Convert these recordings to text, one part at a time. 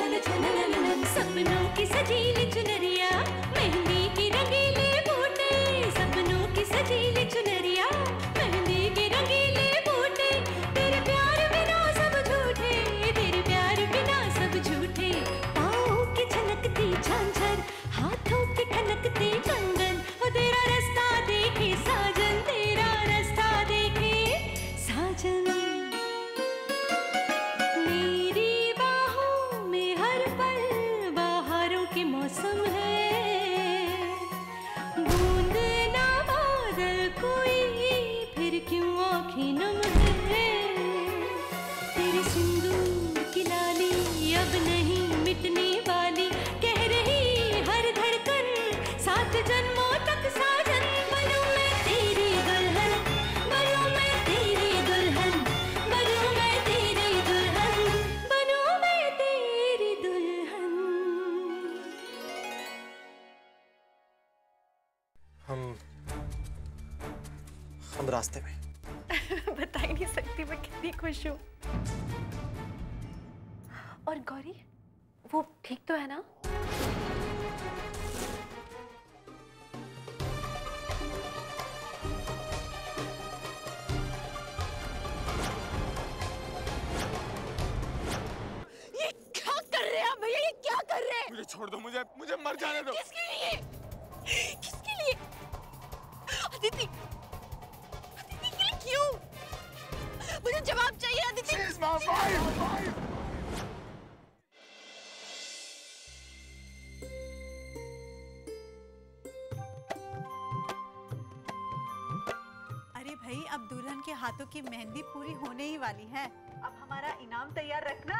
छन चल सपनों की सजीली दो किसके लिए किसके लिए अदिति अदिति के लिए क्यों मुझे जवाब चाहिए Aditi She's my wife, wife. अरे भाई अब दुल्हन के हाथों की मेहंदी पूरी होने ही वाली है। अब हमारा इनाम तैयार रखना।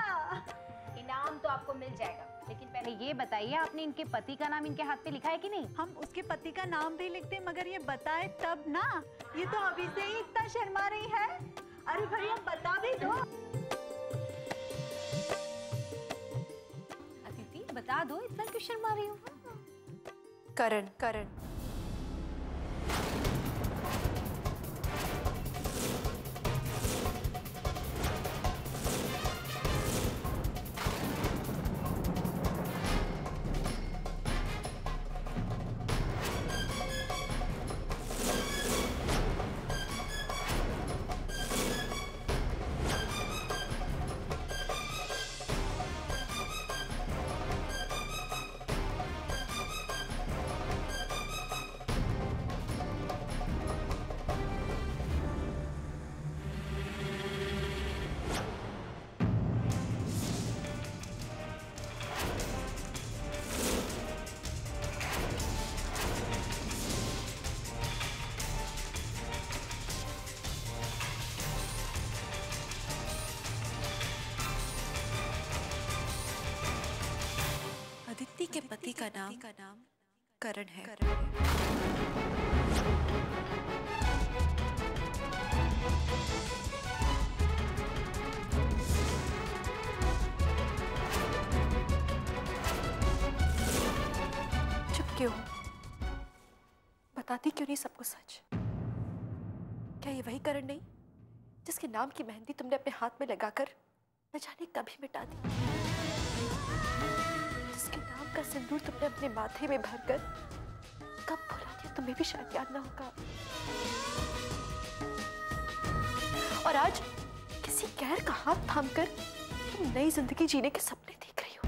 इनाम तो आपको मिल जाएगा। लेकिन पहले ये बताइए आपने इनके पति का नाम इनके हाथ पे लिखा है कि नहीं? हम उसके पति का नाम भी लिखते मगर ये बताए तब ना। ये तो अभी से ही इतना शर्मा रही है। अरे भाई हम बता भी दो। अतिथि बता दो इतना क्यों शर्मा रही हो? करण करण। पति का नाम करण है। चुप क्यों? बताती क्यों नहीं सबको सच? क्या ये वही करण नहीं, जिसके नाम की मेहंदी तुमने अपने हाथ में लगाकर न जाने कभी मिटा दी? का सिंदूर तुमने अपने माथे में भरकर कब भुला दिया? तुम्हें भी शायद याद ना होगा। और आज किसी गैर का हाथ थामकर तुम नई ज़िंदगी जीने के सपने देख रही हो।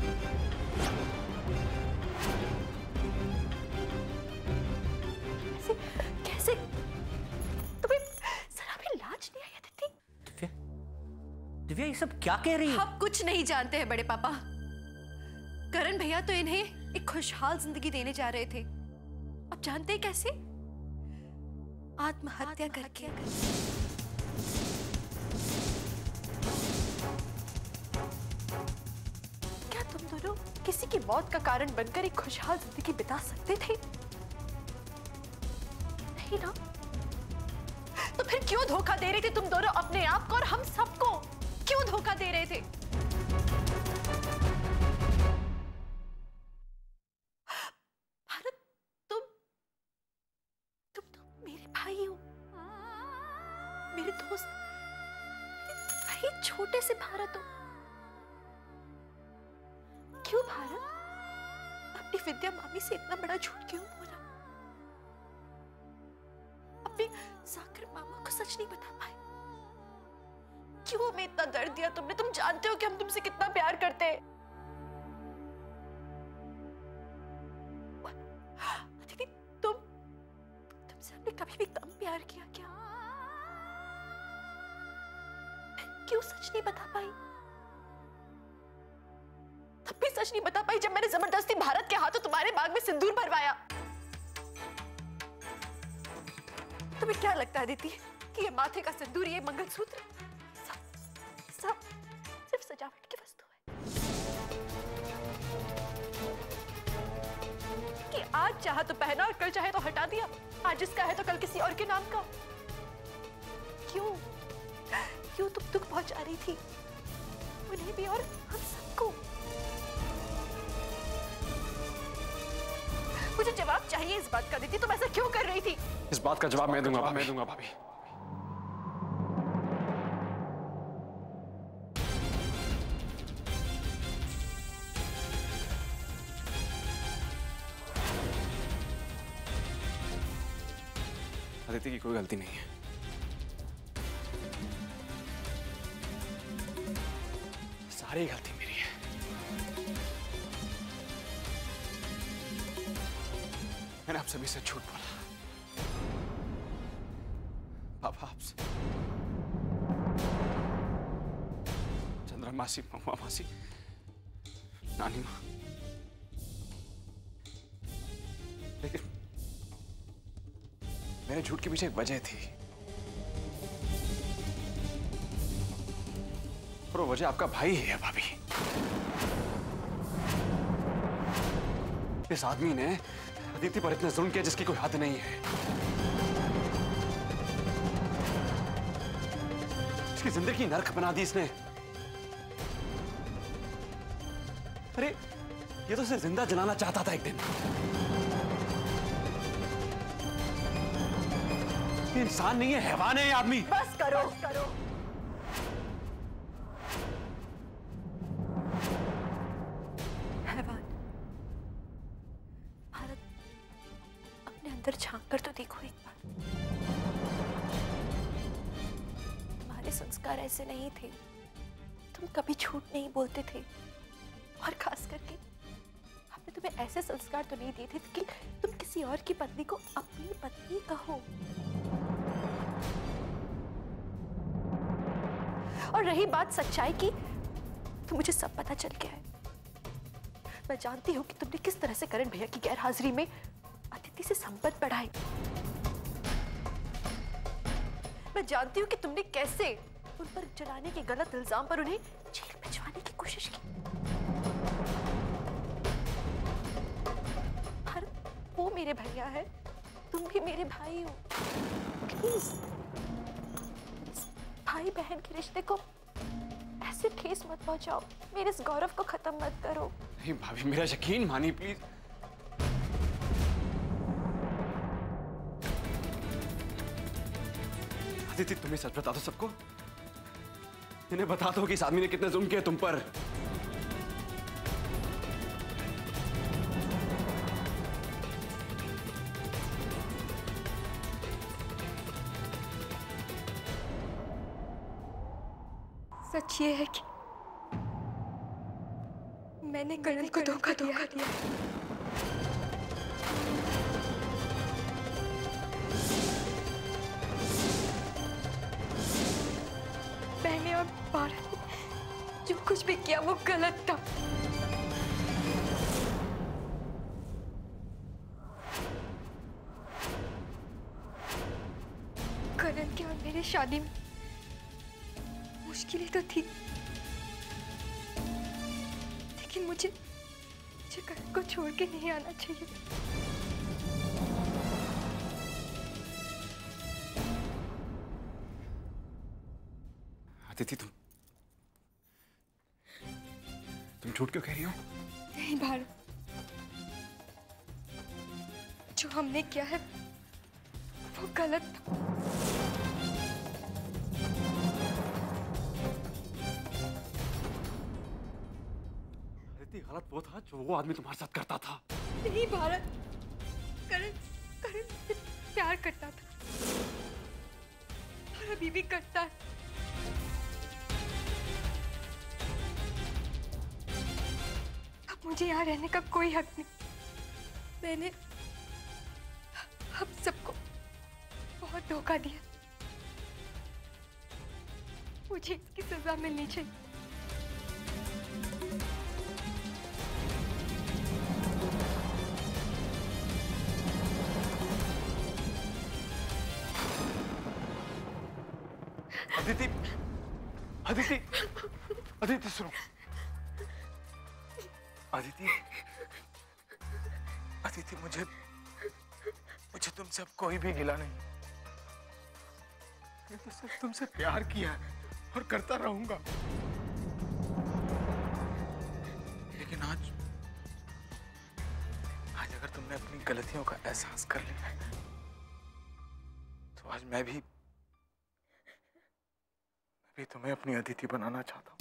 कैसे कैसे तुम्हें जरा भी लाज नहीं आई दिव्या? दिव्या ये सब क्या कह रही है? आप कुछ नहीं जानते हैं बड़े पापा। करण भैया तो इन्हें एक खुशहाल ज़िंदगी देने जा रहे थे। अब जानते हैं कैसे? आत्महत्या करके। क्या तुम दोनों किसी की मौत का कारण बनकर एक खुशहाल ज़िंदगी बिता सकते थे? नहीं ना? तो फिर क्यों धोखा दे रहे थे तुम दोनों अपने आप को और हम सबको? क्यों धोखा दे रहे थे? कभी भी कम प्यार किया क्या? क्यों सच नहीं बता पाई? तब भी सच नहीं बता पाई जब मैंने ज़बरदस्ती भारत के हाथों तुम्हारे बाग में सिंदूर भरवाया। तुम्हें क्या लगता है दीदी, कि ये माथे का सिंदूर, ये मंगलसूत्र सब सब सिर्फ़ सजावट की वस्तु है? कि आज चाहा तो पहना और कल चाहे तो हटा दिया। आज इसका है तो कल किसी और के नाम का। क्यों? क्यों तुम दुख पहुँचा रही थी? उन्हें भी और हम सबको। मुझे जवाब चाहिए इस बात का दीदी। तुम ऐसा क्यों कर रही थी? इस बात का जवाब मैं दूँगा मैं दूँगा भाभी। कोई गलती नहीं है। सारी गलती मेरी है। मैंने आप सभी से झूठ बोला। पापा आपसे चंद्रा मासी मम्मा मासी, नानी माँ। लेकिन मेरे झूठ के पीछे एक वजह थी। और वो वजह आपका भाई है, भाभी। इस आदमी ने अदिति पर इतना जुल्म किया जिसकी कोई हद नहीं है। इसकी ज़िंदगी नरक बना दी इसने। अरे, ये तो उसे ज़िंदा जलाना चाहता था एक दिन। ये इंसान नहीं है हैवान है ये आदमी। बस करो। बस करो। हैवान भारत अपने अंदर झाँक कर तो देखो एक बार। तुम्हारे संस्कार ऐसे नहीं थे। तुम कभी झूठ नहीं बोलते थे। और खास करके हमने तुम्हें ऐसे संस्कार तो नहीं दिए थे कि तुम किसी और की पत्नी को अपनी पत्नी कहो। और रही बात सच्चाई की तो मुझे सब पता चल गया है। मैं जानती हूँ कि तुमने किस तरह से करण भैया की गैर हाजिरी में अतिथि से संपर्क बढ़ाई मैं जानती हूँ कि तुमने कैसे उन पर जलाने के गलत इल्ज़ाम पर उन्हें जेल भिजवाने की कोशिश की। वो मेरे भैया है, तुम भी मेरे भाई हो। प्लीज़ भाई बहन के रिश्ते को ऐसे ठेस मत पहुंचाओ। मेरे इस गौरव को खत्म मत करो। नहीं भाभी, मेरा यकीन मानी प्लीज़ अदिति तुम्हें सच बता दो सबको? इन्हें बता दो कि इस आदमी ने कितने जुम्म किया तुम पर। ये है कि मैंने करण को धोखा दिया मैंने और भारत जो कुछ भी किया, वो गलत था। करण के और मेरी शादी में मुश्किलें तो थी। लेकिन मुझे मुझे करण को छोड़ के नहीं आना चाहिए। अदिति तुम तुम झूठ क्यों कह रही हो? नहीं भारत जो हमने किया है वो गलत था। अदिति गलत वो था जो वो आदमी तुम्हारे साथ करता था। नहीं, भारत। करण करण प्यार करता था। और अभी भी करता है। अब मुझे यहाँ रहने का कोई हक नहीं। मैंने हम सबको बहुत धोखा दिया। मुझे इसकी सजा मिलनी चाहिए। अदिति अदिति अदिति सुनो। अदिति अदिति मुझे मुझे तुमसे अब कोई भी गिला नहीं। मैंने तो सिर्फ़ तुमसे प्यार किया है और करता रहूँगा। लेकिन आज आज अगर तुमने अपनी गलतियों का एहसास कर लिया तो आज मैं भी मैं भी तुम्हें अपनी अतिथि बनाना चाहता हूँ।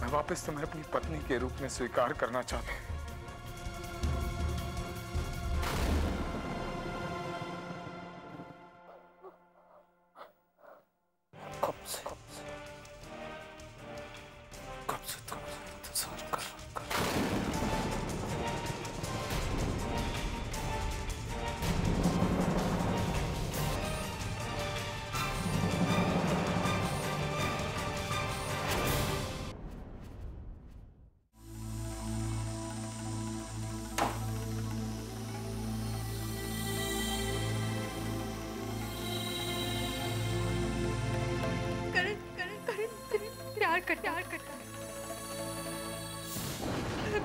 मैं वापस तुम्हें अपनी पत्नी के रूप में स्वीकार करना चाहता हूँ।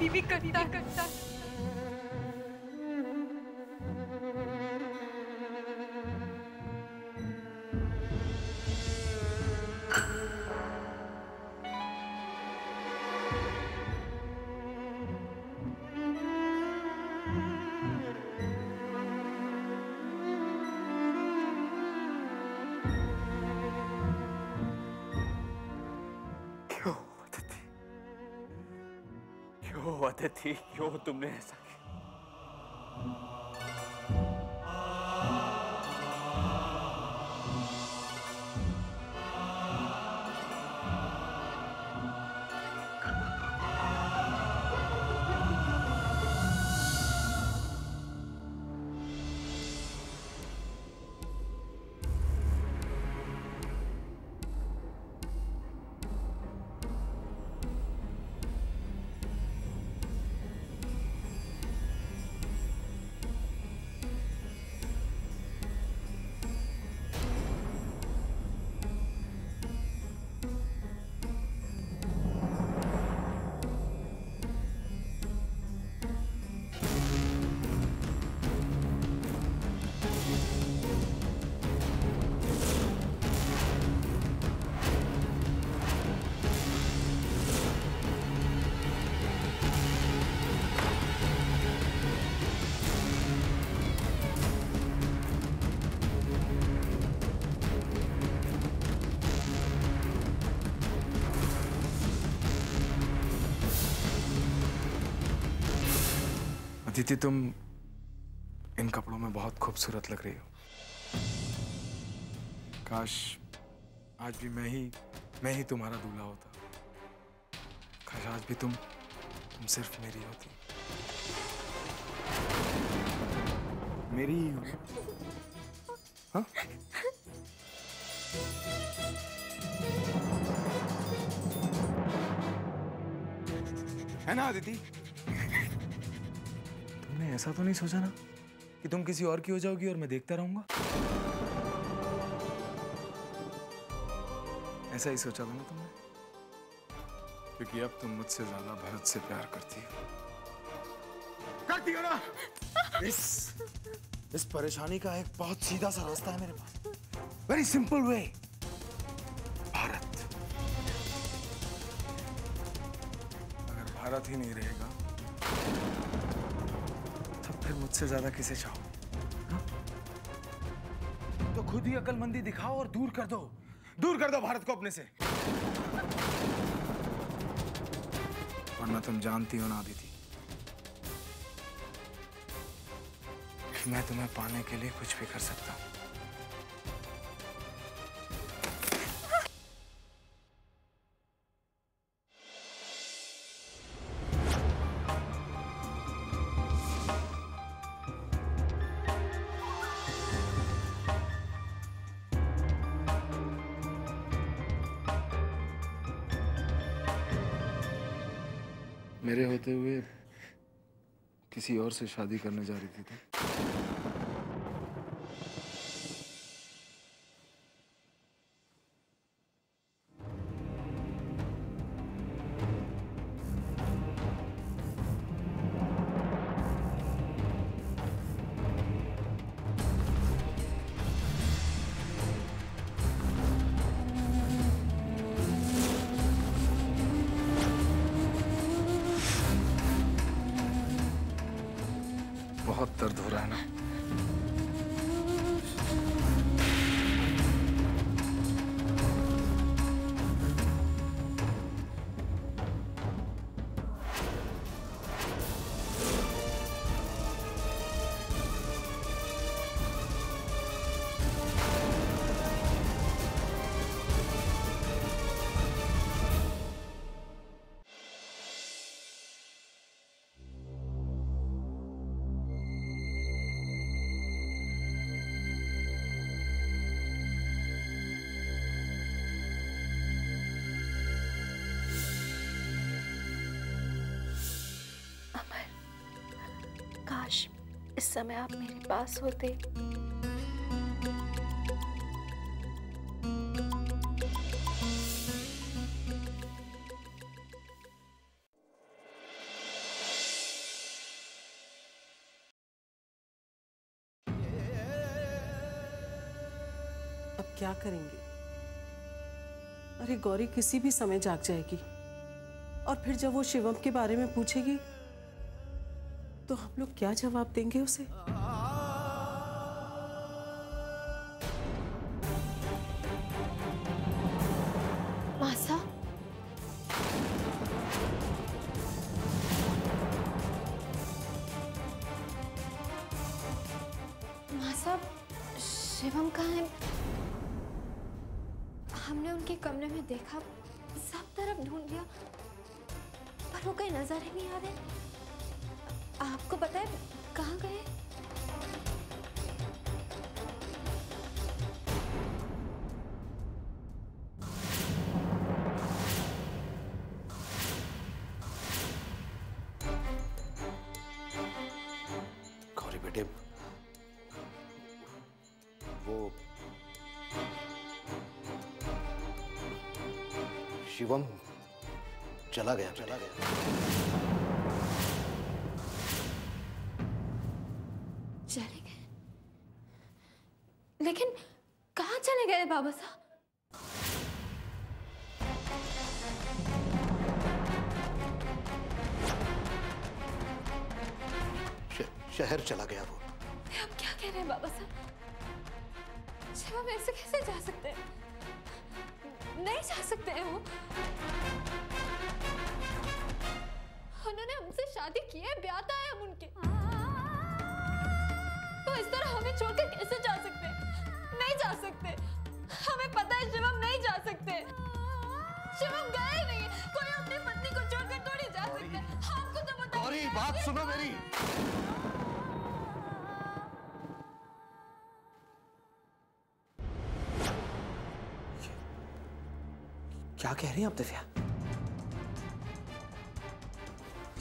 और अभी भी करता करता क्यों अदिति क्यों तुमने ऐसा किया। अदिति तुम इन कपड़ों में बहुत खूबसूरत लग रही हो। काश आज भी मैं ही मैं ही तुम्हारा दूल्हा होता। काश आज भी तुम तुम सिर्फ़ मेरी होती। मेरी ही हो? हाँ? ना अदिति तुमने ऐसा तो नहीं सोचा ना कि तुम किसी और की हो जाओगी और मैं देखता रहूँगा? ऐसा ही सोचा था ना तुमने? क्योंकि अब तुम मुझसे ज़्यादा भरत से प्यार करती हो। करती हो ना! इस इस परेशानी का एक बहुत सीधा सा रास्ता है मेरे पास। Very simple way Bharat. अगर भारत ही नहीं रहेगा मुझसे ज़्यादा किसे चाहो? तो खुद ही अकलमंदी दिखाओ और दूर कर दो। दूर कर दो भारत को अपने से। वरना तुम जानती हो ना अदिति मैं तुम्हें पाने के लिए कुछ भी कर सकता हूँ। मेरे होते हुए किसी और से शादी करने जा रही थी तुम इस समय आप मेरे पास होते। अब क्या करेंगे? अरे गौरी, किसी भी समय जाग जाएगी। और फिर जब वो शिवम के बारे में पूछेगी तो हम लोग क्या जवाब देंगे उसे? मासा? मासा, शिवम कहाँ है? हमने उनके कमरे में देखा, सब तरफ़ ढूंढ लिया, पर वो कहीं नज़र ही नहीं आ रहे। आपको पता है कहाँ गए गौरी बेटे वो शिवम चला गया। चला गया। बाबा साहब। शहर चला गया वो। आप क्या कह रहे हैं बाबा साहब? शिवम ऐसे कैसे जा सकते हैं? नहीं जा सकते हैं वो। उन्होंने हमसे शादी की है ब्याह है हम उनके। तो इस तरह हमें छोड़कर कैसे जा सकते हैं? नहीं जा सकते। हमें पता है शिवम नहीं जा सकते। शिवम गए नहीं। कोई अपनी पत्नी को छोड़कर थोड़ी जा सकता। है आपको तो बताइए गौरी बात सुनो मेरी। क्या कह रही हैं आप दिव्या?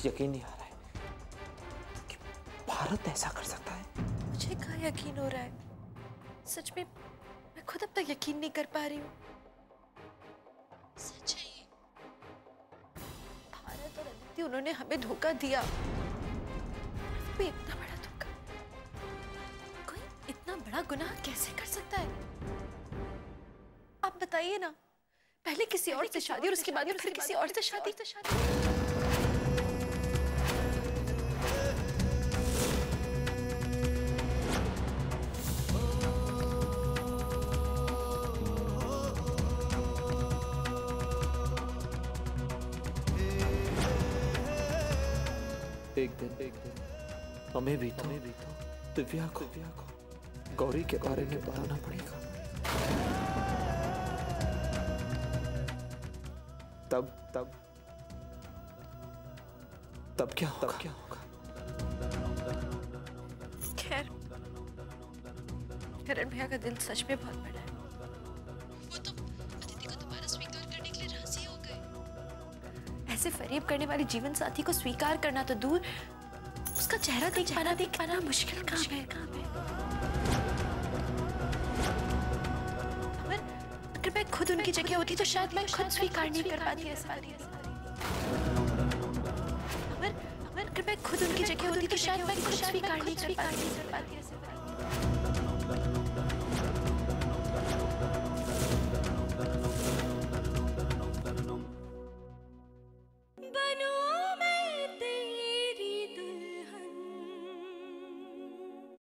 यकीन नहीं आ रहा है कि भारत ऐसा कर सकता है। मुझे कहाँ यकीन हो रहा है? सच मैं खुद अब तक यकीन नहीं कर पा रही हूँ। भारत और अदिति उन्होंने हमें धोखा दिया। भी इतना बड़ा धोखा? कोई इतना बड़ा गुनाह कैसे कर सकता है? आप बताइए ना, पहले किसी और से शादी और उसके बाद फिर किसी और से शादी? एक दिन एक दिन हमें भी तो हमें भी तो दिव्या को दिव्या को गौरी के बारे में बताना पड़ेगा। तब तब तब क्या तब क्या होगा? खैर करण भैया का दिल सच में बहुत बड़ा ऐसे फरेब करने वाले जीवन साथी को स्वीकार करना तो दूर। उसका चेहरा देख पाना देख पाना मुश्किल काम है। अगर अगर मैं खुद उनकी जगह होती तो शायद मैं खुद स्वीकार नहीं कर पाती ऐसा अगर अगर मैं खुद उनकी जगह होती तो शायद मैं खुद स्वीकार नहीं कर पाती।